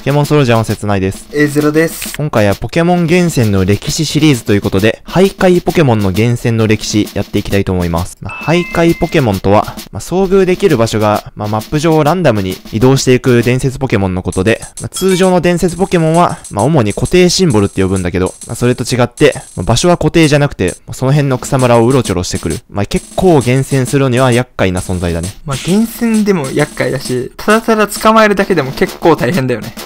ポケモンソルジャーの切ないです。A0 です。今回はポケモン厳選の歴史シリーズということで、徘徊ポケモンの厳選の歴史やっていきたいと思います。まあ、徘徊ポケモンとは、まあ、遭遇できる場所が、まあ、マップ上ランダムに移動していく伝説ポケモンのことで、まあ、通常の伝説ポケモンは、まあ、主に固定シンボルって呼ぶんだけど、まあ、それと違って、まあ場所は固定じゃなくて、まあその辺の草むらをうろちょろしてくる。まあ、結構厳選するには厄介な存在だね。まあ、厳選でも厄介だし、ただただ捕まえるだけでも結構大変だよね。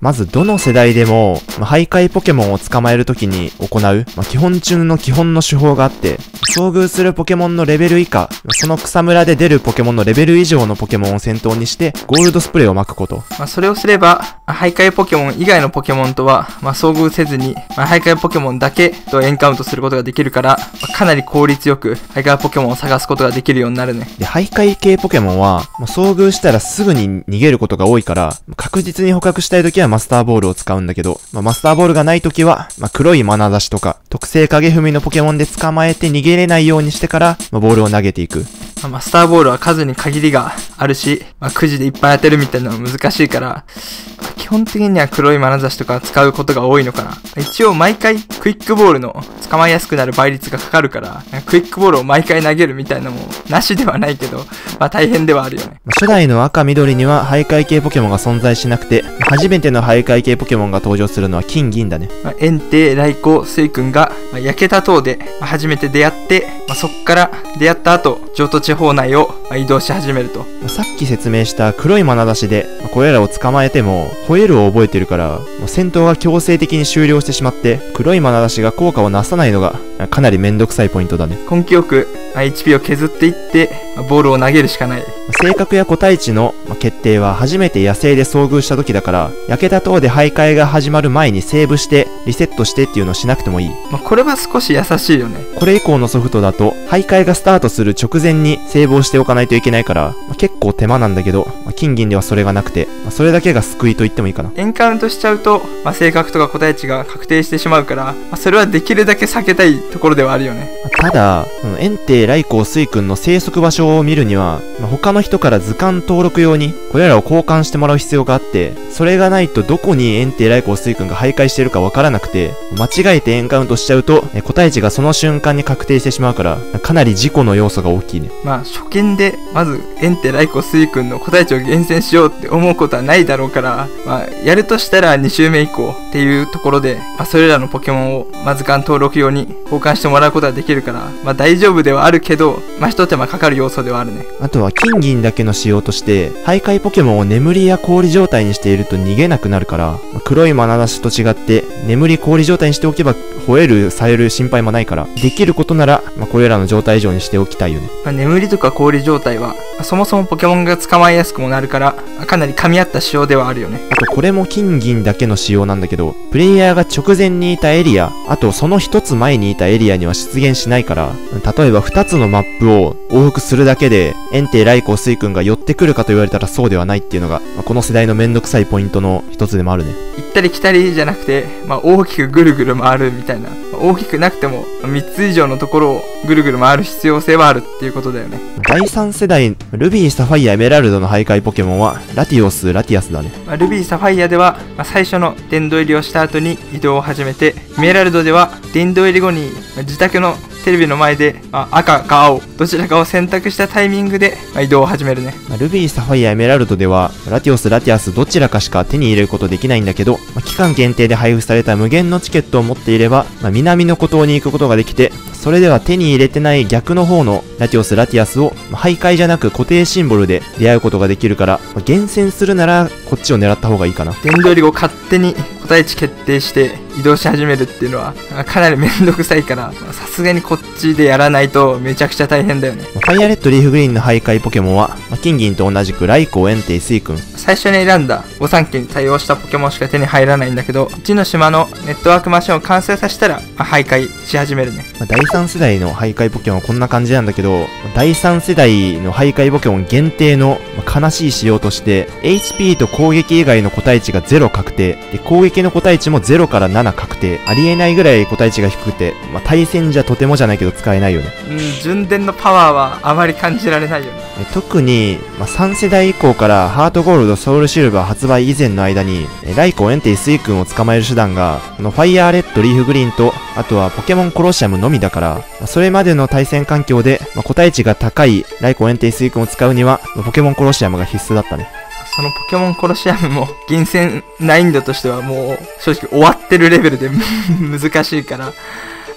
まずどの世代でも、まあ、徘徊ポケモンを捕まえるときに行う、まあ、基本中の基本の手法があって、遭遇するポケモンのレベル以下、その草むらで出るポケモンのレベル以上のポケモンを先頭にして、ゴールドスプレーを巻くこと。まあ、それをすれば、徘徊ポケモン以外のポケモンとは、まあ、遭遇せずに、まあ、徘徊ポケモンだけとエンカウントすることができるから、まあかなり効率よく、徘徊ポケモンを探すことができるようになるね。で、徘徊系ポケモンは、もう遭遇したらすぐに逃げることが多いから、確実に捕獲したいときはマスターボールを使うんだけど、まあ、マスターボールがない時は、まあ、黒い眼差しとか、特性影踏みのポケモンで捕まえて逃げれないようにしてから、まあ、ボールを投げていく。まあマスターボールは数に限りがあるし、まあ、くじでいっぱい当てるみたいなのは難しいから、まあ基本的には黒い眼差しとか使うことが多いのかな。一応毎回クイックボールの捕まえやすくなる倍率がかかるから、クイックボールを毎回投げるみたいなのもなしではないけど、まあ大変ではあるよね。まあ初代の赤緑には徘徊系ポケモンが存在しなくて、初めての徘徊系ポケモンが登場するのは金銀だね。まあ、エンテ、ライコ、スイ君が、まあ、焼けた塔で、まあ初めて出会って、まあ、そっから出会った後、譲渡地方内を、移動し始めると。さっき説明した黒い眼差しで、これらを捕まえても、吠えるを覚えてるから、戦闘が強制的に終了してしまって、黒い眼差しが効果をなさないのが、かなりめんどくさいポイントだね。根気よく、まあ HP を削っていって、まあボールを投げるしかない。まあ性格や個体値のまあ決定は初めて野生で遭遇した時だから、焼けた塔で徘徊が始まる前にセーブして、リセットしてっていうのをしなくてもいい。まあ、これは少し優しいよね。これ以降のソフトだと、徘徊がスタートする直前にセーブをしておかないといけないから、まあ結構手間なんだけど、まあ金銀ではそれがなくて、まあそれだけが救いと言ってもいいかな。エンカウントしちゃうと、まあ、性格とか個体値が確定してしまうから、まあ、それはできるだけ避けたいところではあるよね。まあただ、そのエンテイ、ライコウ、スイクンの生息場所を見るには、まあ他の人から図鑑登録用に、これらを交換してもらう必要があって、それがないとどこにエンテイ、ライコウ、スイクンが徘徊してるかわからなくて、間違えてエンカウントしちゃうと、え個体値がその瞬間に確定してしまうから、かなり事故の要素が大きいね。まあ、初見で、まず、エンテ、ライコ、スイクンの個体値を厳選しようって思うことはないだろうから、まあ、やるとしたら2周目以降っていうところで、まあ、それらのポケモンを、図鑑登録用に交換してもらうことができるから、まあ、大丈夫ではあるけど、まあ、一手間かかる要素ではあるね。あとは金銀だけの仕様として、徘徊ポケモンを眠りや氷状態にしていると逃げなくなるから、まあ黒い眼差しと違って、眠り氷状態にしておけば、吠える、される心配もないから、できることなら、まあ、これらの状態以上にしておきたいよね。まあ、眠りとか氷状態は、まあそもそもポケモンが捕まえやすくもなるから、まあかなり噛み合った仕様ではあるよね。あとこれも金銀だけの仕様なんだけど、プレイヤーが直前にいたエリア、あとその一つ前にいたエリアには出現しないから、例えば二つのマップを往復するだけで、エンテイ、ライコウ、スイクンが寄ってくるかと言われたらそうではないっていうのが、まあこの世代のめんどくさいポイントの一つでもあるね。行ったり来たりじゃなくて、まあ、大きくぐるぐる回るみたいな。まあ大きくなくても、まあ3つ以上のところをぐるぐる回る必要性はあるっていうことだよね。第3世代、ルビー、サファイア、エメラルドの徘徊ポケモンは、ラティオス、ラティアスだね。まあ、ルビー、サファイアでは、まあ、最初の殿堂入りをした後に移動を始めて、エメラルドでは殿堂入り後に、まあ自宅のテレビの前で、まあ、赤か青、どちらかを選択したタイミングで、まあ移動を始めるね。まあルビー、サファイア、エメラルドでは、ラティオス、ラティアスどちらかしか手に入れることできないんだけど、まあ期間限定で配布された無限のチケットを持っていれば、まあ南の孤島に行くことができて、それでは手に入れてない逆の方のラティオス、ラティアスを、まあ徘徊じゃなく固定シンボルで出会うことができるから、まあ厳選するならこっちを狙った方がいいかな。殿堂入り後勝手に個体値決定して移動し始めるっていうのは、かなりめんどくさいから、さすがにこっちでやらないとめちゃくちゃ大変だよね。ファイアレッド、リーフグリーンの徘徊ポケモンは、金銀と同じくライコウ、エンテイ、スイクン、最初に選んだ御三家に対応したポケモンしか手に入らないんだけど、うちの島のネットワークマシンを完成させたら、まあ徘徊し始めるね。まあ、第3世代の徘徊ポケモンはこんな感じなんだけど、第3世代の徘徊ポケモン限定のまあ悲しい仕様として、HP と攻撃以外の個体値が0確定。で、攻撃の個体値も0から7確定。ありえないぐらい個体値が低くて、まあ、対戦じゃとてもじゃないけど使えないよね。うん、準伝のパワーはあまり感じられないよね。で特にまあ、3世代以降からハートゴールド、ソウルシルバー発売以前の間に、ライコ、エンテイ、スイクンを捕まえる手段が、このファイヤーレッド、リーフグリーンと、あとはポケモンコロシアムのみだから、まあそれまでの対戦環境で、まあ、個体値が高いライコ、エンテイ、スイクンを使うには、ポケモンコロシアムが必須だったね。そのポケモンコロシアムも、厳選難易度としてはもう、正直終わってるレベルで 難しいから、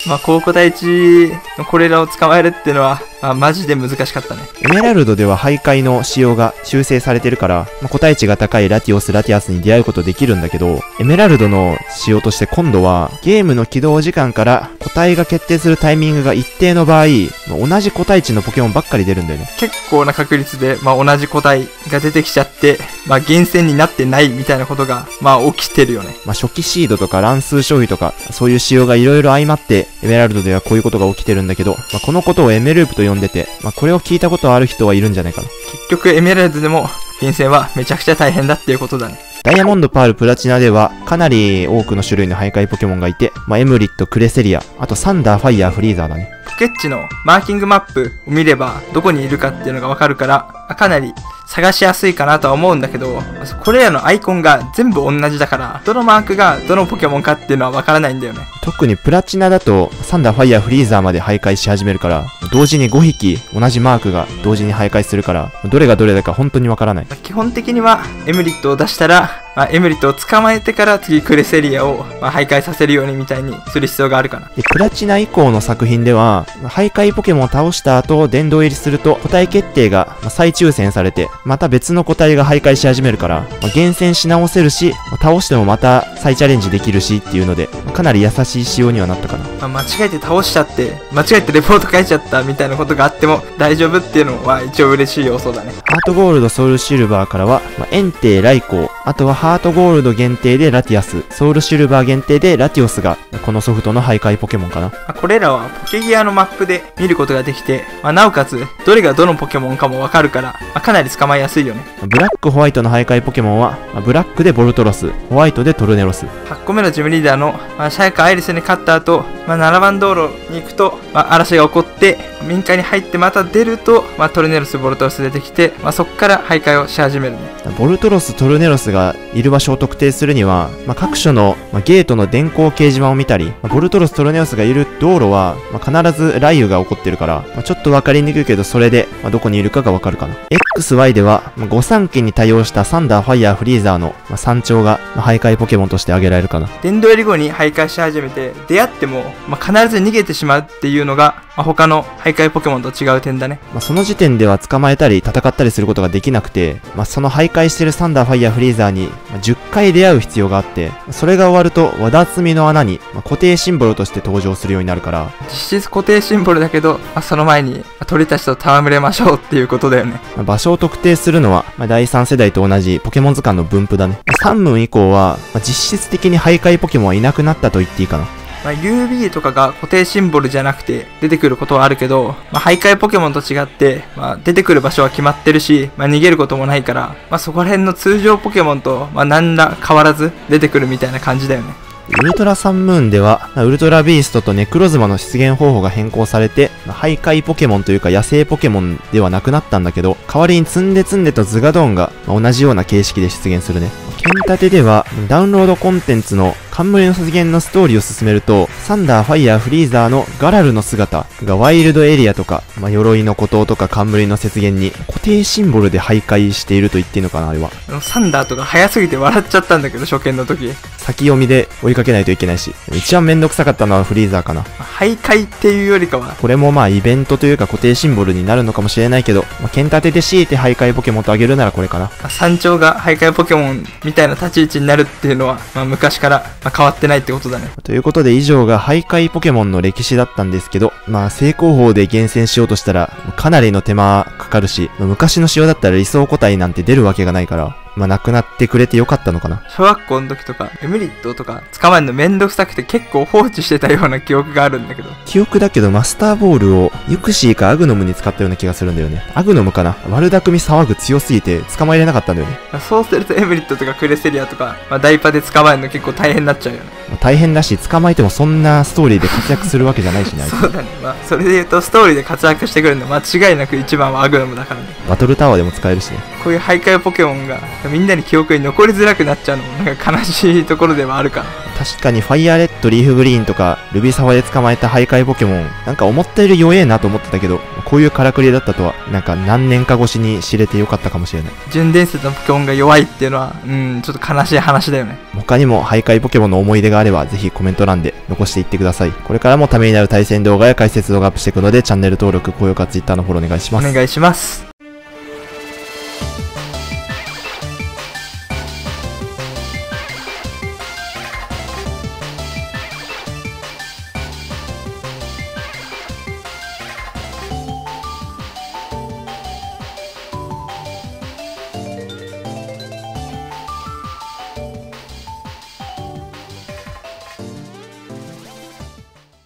まあ、高個体値のこれらを捕まえるっていうのは、あ、マジで難しかったね。エメラルドでは徘徊の仕様が修正されてるから、まあ、個体値が高いラティオス、ラティアスに出会うことできるんだけど、エメラルドの仕様として今度は、ゲームの起動時間から個体が決定するタイミングが一定の場合、まあ同じ個体値のポケモンばっかり出るんだよね。結構な確率で、まあ、同じ個体が出てきちゃって、まあ、厳選になってないみたいなことが、まあ、起きてるよね。まあ、初期シードとか乱数消費とか、そういう仕様が色々相まって、エメラルドではこういうことが起きてるんだけど、まあ、このことをエメループと呼んでて、まあ、これを聞いたことある人はいるんじゃないかな。結局、エメラルドでも、厳選はめちゃくちゃ大変だっていうことだね。ダイヤモンド、パール、プラチナでは、かなり多くの種類の徘徊ポケモンがいて、まあ、エムリット、クレセリア、あとサンダー、ファイヤー、フリーザーだね。ポケッチのマーキングマップを見れば、どこにいるかっていうのがわかるから、かなり探しやすいかなとは思うんだけど、これらのアイコンが全部同じだから、どのマークがどのポケモンかっていうのはわからないんだよね。特にプラチナだと、サンダー、ファイヤー、フリーザーまで徘徊し始めるから、同時に5匹同じマークが同時に徘徊するから、どれがどれだか本当にわからない。基本的には、エムリットを出したら、まあ、エムリットを捕まえてから次クレセリアを、まあ、徘徊させるようにみたいにする必要があるかな。で、プラチナ以降の作品では、徘徊ポケモンを倒した後、殿堂入りすると、個体決定がまあ再抽選されて、また別の個体が徘徊し始めるから、まあ厳選し直せるし、まあ倒してもまた再チャレンジできるしっていうので、まあかなり優しい仕様にはなったかな。まあ、間違えて倒しちゃって、間違えてレポート書いちゃったみたいなことがあっても大丈夫っていうのは一応嬉しい要素だね。ハートゴールド、ソウルシルバーからは、まあ、エンテイ、ライコウ、あとはハートゴールド限定でラティアス、ソウルシルバー限定でラティオスが、このソフトの徘徊ポケモンかな。まあこれらはポケギアのマップで見ることができて、まあなおかつどれがどのポケモンかもわかるから、まあかなり捕まえやすいよね。ブラック、ホワイトの徘徊ポケモンは、まあブラックでボルトロス、ホワイトでトルネロス。8個目のジムリーダーの、まあ、シャガかアイリスに勝った後、まあ、7番道路に行くと、まあ、嵐が起こって、民家に入ってまた出ると、まあ、トルネロス、ボルトロス出てきて、まあ、そこから徘徊をし始めるね。ボルトロス、トルネロスがいる場所を特定するには、まあ、各所の、まあ、ゲートの電光掲示板を見たり、まあボルトロス、トルネロスがいる道路は、まあ、必ず雷雨が起こってるから、まあ、ちょっとわかりにくいけど、それで、まあ、どこにいるかがわかるかな。XY では、まあ、御三家に対応したサンダー、ファイヤー、フリーザーの、まあ、三鳥が、まあ、徘徊ポケモンとして挙げられるかな。殿堂入り後に徘徊し始めて、出会っても、まあ、必ず逃げてしまうっていうのが、まあ、他の徘徊ポケモンと違う点だね。まあ、その時点では捕まえたり戦ったりすることができなくて、まあ、その徘徊してるサンダー、ファイヤー、フリーザーに、まあ10回出会う必要があって、それが終わると、和田摘みの穴に、まあ固定シンボルとして登場するようになるから、実質固定シンボルだけど、まあ、その前に、まあ鳥たちと戯れましょうっていうことだよね。まあ場所を特定するのは、まあ第3世代と同じポケモン図鑑の分布だね。まあ3文以降は、まあ実質的に徘徊ポケモンはいなくなったと言っていいかな。まあ、UB とかが固定シンボルじゃなくて出てくることはあるけど、まあ、徘徊ポケモンと違って、まあ、出てくる場所は決まってるし、まあ、逃げることもないから、まあ、そこら辺の通常ポケモンと、まあ、何ら変わらず出てくるみたいな感じだよね。ウルトラサンムーンでは、ウルトラビーストとネクロズマの出現方法が変更されて、ま徘徊ポケモンというか野生ポケモンではなくなったんだけど、代わりにツンデツンデとズガドーンが、同じような形式で出現するね。剣立では、ダウンロードコンテンツの冠の出現のストーリーを進めると、サンダー、ファイヤー、フリーザーのガラルの姿がワイルドエリアとか、まあ、鎧の孤島とか冠の雪原に固定シンボルで徘徊していると言っていいのかな、あれは。あのサンダーとか早すぎて笑っちゃったんだけど、初見の時。先読みで追いかけないといけないし、一番めんどくさかったのはフリーザーかな。まあ徘徊っていうよりかは、これもまあイベントというか固定シンボルになるのかもしれないけど、まあ、剣立てで強いて徘徊ポケモンとあげるならこれかな。まあ山頂が徘徊ポケモンみたいな立ち位置になるっていうのは、まあ、昔から、まあ、変わってないってことだね。ということで以上が徘徊ポケモンの歴史だったんですけど、まあ成功法で厳選しようとしたらかなりの手間かかるし、昔の仕様だったら理想個体なんて出るわけがないから、まあなくなってくれてよかったのかな？小学校の時とか、エムリットとか捕まえるのめんどくさくて結構放置してたような記憶があるんだけど。記憶だけどマスターボールをユクシーかアグノムに使ったような気がするんだよね。アグノムかな？悪巧み騒ぐ強すぎて捕まえれなかったんだよね。そうするとエムリットとかクレセリアとか、まあ、ダイパで捕まえるの結構大変になっちゃうよね。大変だし、捕まえてもそんなストーリーで活躍するわけじゃないしね、そうだね。まあ、それで言うと、ストーリーで活躍してくるの間違いなく一番はアグノムだからね。バトルタワーでも使えるしね。こういう徘徊ポケモンがみんなに記憶に残りづらくなっちゃうのもなんか悲しいところではあるから。確かにファイアーレッド、リーフグリーンとか、ルビーサファで捕まえた徘徊ポケモン、なんか思ったより弱えなと思ってたけど、こういうからくりだったとは、なんか何年か越しに知れてよかったかもしれない。純伝説のポケモンが弱いっていうのは、うん、ちょっと悲しい話だよね。他にも徘徊ポケモンの思い出があれば、ぜひコメント欄で残していってください。これからもためになる対戦動画や解説動画アップしていくので、チャンネル登録、高評価、Twitter のフォローお願いします。お願いします。